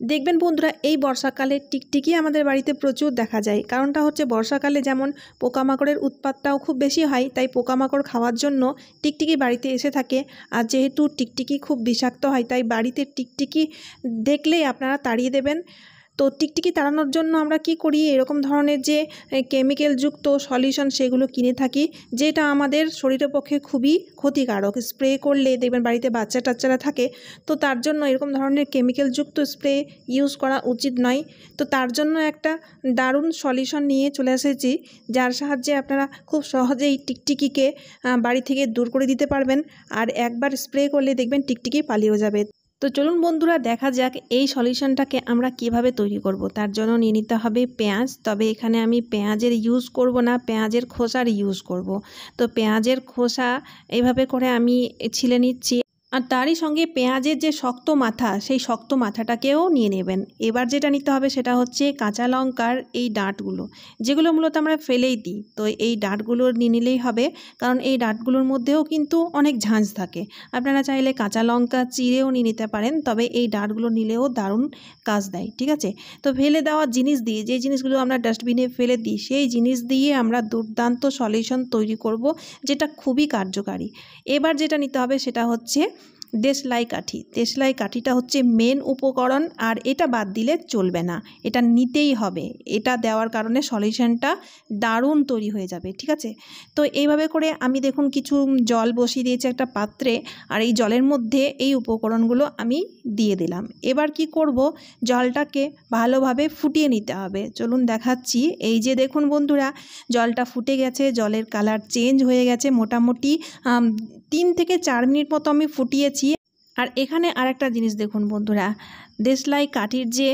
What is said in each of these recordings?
দেখবেন বন্ধুরা, এই বর্ষাকালে টিকটিকি আমাদের বাড়িতে প্রচুর দেখা যায়। কারণটা হচ্ছে বর্ষাকালে যেমন পোকামাকড়ের উৎপাতটাও খুব বেশি হয়, তাই পোকামাকড় খাওয়ার জন্য টিকটিকি বাড়িতে এসে থাকে। আর যেহেতু টিকটিকি খুব বিষাক্ত হয়, তাই বাড়িতে টিকটিকি দেখলেই আপনারা তাড়িয়ে দেবেন। তো টিকটিকি তাড়ানোর জন্য আমরা কি করি? এরকম ধরনের যে কেমিক্যালযুক্ত সলিউশন সেগুলো কিনে থাকি, যেটা আমাদের শরীরের পক্ষে খুবই ক্ষতিকারক। স্প্রে করলে দেখবেন বাড়িতে বাচ্চা টাচ্চারা থাকে, তো তার জন্য এরকম ধরনের কেমিক্যালযুক্ত স্প্রে ইউজ করা উচিত নয়। তো তার জন্য একটা দারুণ সলিউশন নিয়ে চলে এসেছি, যার সাহায্যে আপনারা খুব সহজেই টিকটিকিকে বাড়ি থেকে দূর করে দিতে পারবেন। আর একবার স্প্রে করলে দেখবেন টিকটিকি পালিয়েও যাবে। তো চলুন বন্ধুরা, দেখা যাক এই সলিউশনটাকে আমরা কীভাবে তৈরি করব। তার জন্য নিয়ে নিতে হবে পেঁয়াজ। তবে এখানে আমি পেঁয়াজের ইউজ করব না, পেঁয়াজের খোসার ইউজ করব। তো পেঁয়াজের খোসা এইভাবে করে আমি ছিলে নিচ্ছি। আর তারই সঙ্গে পেঁয়াজের যে শক্ত মাথা, সেই শক্ত মাথাটাকেও নিয়ে নেবেন। এবার যেটা নিতে হবে সেটা হচ্ছে কাঁচা লঙ্কার এই ডাঁটগুলো, যেগুলো মূলত আমরা ফেলেই দিই। তো এই ডাঁটগুলো নিয়ে নিলেই হবে, কারণ এই ডাঁটগুলোর মধ্যেও কিন্তু অনেক ঝাঁঝ থাকে। আপনারা চাইলে কাঁচা লঙ্কা চিড়েও নিয়ে নিতে পারেন, তবে এই ডাঁটগুলো নিলেও দারুণ কাজ দেয়, ঠিক আছে? তো ফেলে দেওয়া জিনিস দিয়ে যে জিনিসগুলো আমরা ডাস্টবিনে ফেলে দিই, সেই জিনিস দিয়ে আমরা দুর্দান্ত সলিউশন তৈরি করব, যেটা খুবই কার্যকারী। এবার যেটা নিতে হবে সেটা হচ্ছে দেশলাই কাঠি। দেশলাই কাঠিটা হচ্ছে মেন উপকরণ আর এটা বাদ দিলে চলবে না। এটা নিতেই হবে। এটা দেওয়ার কারণে সলিউশনটা দারুণ তৈরি হয়ে যাবে, ঠিক আছে? তো এইভাবে করে আমি দেখুন কিছু জল বসিয়ে দিয়েছি একটা পাত্রে আর এই জলের মধ্যে এই উপকরণগুলো আমি দিয়ে দিলাম। এবার কি করব? জলটাকে ভালোভাবে ফুটিয়ে নিতে হবে। চলুন দেখাচ্ছি। এই যে দেখুন বন্ধুরা, জলটা ফুটে গেছে, জলের কালার চেঞ্জ হয়ে গেছে। মোটামুটি তিন থেকে চার মিনিট মতো আমি ফুটিয়েছি। আর এখানে আরেকটা জিনিস দেখুন বন্ধুরা। দেশলাই কাঠির যে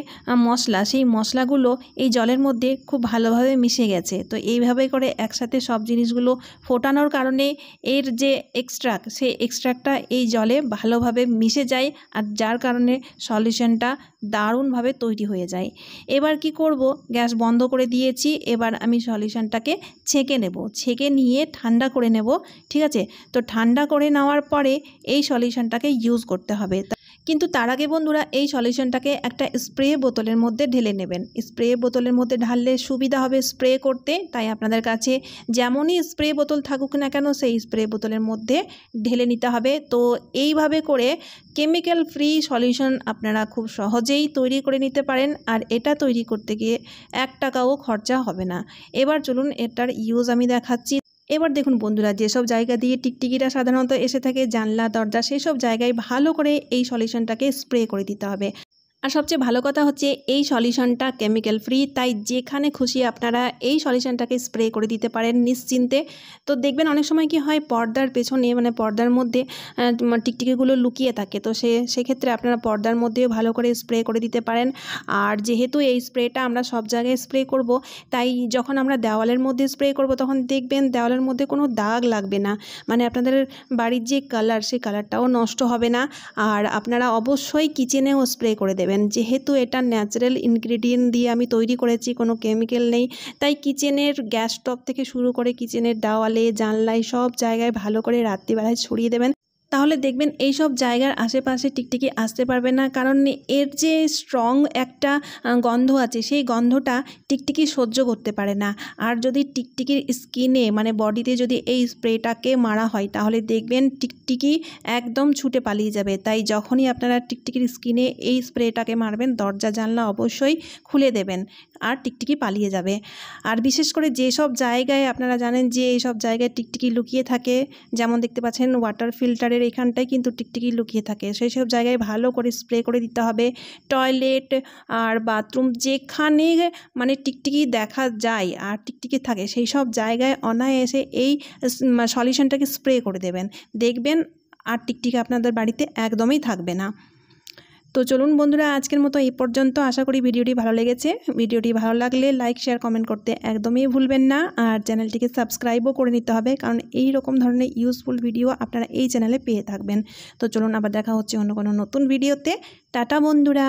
মশলা, সেই মশলাগুলো এই জলের মধ্যে খুব ভালোভাবে মিশে গেছে। তো এইভাবে করে একসাথে সব জিনিসগুলো ফোটানোর কারণে এর যে এক্সট্রাক্ট সেই এক্সট্রাক্টটা এই জলে ভালোভাবে মিশে যায় আর যার কারণে সলিউশনটা দারুণভাবে তৈরি হয়ে যায়। এবার কি করব? গ্যাস বন্ধ করে দিয়েছি। এবার আমি সলিউশনটাকে ছেঁকে নেব। ছেঁকে নিয়ে ঠান্ডা করে নেব, ঠিক আছে? তো ঠান্ডা করে নেওয়ার পরে এই সলিউশনটাকে ইউজ করতে হবে। কিন্তু তার আগে বন্ধুরা এই সলিউশনটাকে একটা স্প্রে বোতলের মধ্যে ঢেলে নেবেন। স্প্রে বোতলের মধ্যে ঢাললে সুবিধা হবে স্প্রে করতে। তাই আপনাদের কাছে যেমনই স্প্রে বোতল থাকুক না কেন সেই স্প্রে বোতলের মধ্যে ঢেলে নিতে হবে। তো এইভাবে করে কেমিক্যাল ফ্রি সলিউশন আপনারা খুব সহজেই তৈরি করে নিতে পারেন। আর এটা তৈরি করতে গিয়ে এক টাকাও খরচা হবে না। এবার চলুন এটার ইউজ আমি দেখাচ্ছি। এবার দেখুন বন্ধুরা, যেসব জায়গা দিয়ে টিকটিকিরা সাধারণত এসে থাকে, জানলা, দরজা, সেসব জায়গায় ভালো করে এই সলিউশনটাকে স্প্রে করে দিতে হবে। আর সবচেয়ে ভালো কথা হচ্ছে এই সলিউশনটা কেমিক্যাল ফ্রি তাই যেখানে খুশি আপনারা এই সলিউশনটাকে স্প্রে করে দিতে পারেন নিশ্চিন্তে। তো দেখবেন অনেক সময় কি হয়, পর্দার পেছনে মানে পর্দার মধ্যে টিকটিকিগুলো লুকিয়ে থাকে। তো সে, সেক্ষেত্রে আপনারা পর্দার মধ্যেও ভালো করে স্প্রে করে দিতে পারেন। আর যেহেতু এই স্প্রেটা আমরা সব জায়গায় স্প্রে করব, তাই যখন আমরা দেওয়ালের মধ্যে স্প্রে করব, তখন দেখবেন দেওয়ালের মধ্যে কোনো দাগ লাগবে না। মানে আপনাদের বাড়ির যে কালার সেই কালারটাও নষ্ট হবে না। আর আপনারা অবশ্যই কিচেনেও স্প্রে করে দেবেন। যেহেতু এটা ন্যাচারাল ইনগ্রিডিয়েন্ট দিয়ে আমি তৈরি করেছি, কোনো কেমিক্যাল নেই, তাই কিচেনের গ্যাস স্টপ থেকে শুরু করে কিচেনের দেওয়ালে, জানলায় সব জায়গায় ভালো করে রাত্রিবেলায় ছড়িয়ে দেবেন। তাহলে দেখবেন এই সব জায়গার আশেপাশে টিকটিকি আসতে পারবে না। কারণ এর যে স্ট্রং একটা গন্ধ আছে, সেই গন্ধটা টিকটিকি সহ্য করতে পারে না। আর যদি টিকটিকির স্কিনে মানে বডিতে যদি এই স্প্রেটাকে মারা হয়, তাহলে দেখবেন টিকটিকি একদম ছুটে পালিয়ে যাবে। তাই যখনই আপনারা টিকটিকির স্কিনে এই স্প্রেটাকে মারবেন, দরজা, জানলা অবশ্যই খুলে দেবেন, আর টিকটিকি পালিয়ে যাবে। আর বিশেষ করে যেসব জায়গায় আপনারা জানেন যে এইসব জায়গায় টিকটিকি লুকিয়ে থাকে, যেমন দেখতে পাচ্ছেন ওয়াটার ফিল্টারের এখানটায় কিন্তু টিকটিকি লুকিয়ে থাকে। সেই সব জায়গায় ভালো করে স্প্রে করে দিতে হবে। টয়লেট আর বাথরুম যেখানে মানে টিকটিকি দেখা যায় আর টিকটিকি থাকে, সেই সব জায়গায় অনায়াসে এই সলিউশনটাকে স্প্রে করে দেবেন। দেখবেন আর টিকটিকি আপনাদের বাড়িতে একদমই থাকবে না। তো চলুন বন্ধুরা, আজকের মতো এই পর্যন্ত। আশা করি ভিডিওটি ভালো লেগেছে। ভিডিওটি ভালো লাগলে লাইক, শেয়ার, কমেন্ট করতে একদমই ভুলবেন না। আর চ্যানেলটিকে সাবস্ক্রাইবও করে নিতে হবে, কারণ এই রকম ধরনের ইউজফুল ভিডিও আপনারা এই চ্যানেলে পেয়ে থাকবেন। তো চলুন আবার দেখা হচ্ছে অন্য কোনো নতুন ভিডিওতে টাটা বন্ধুরা!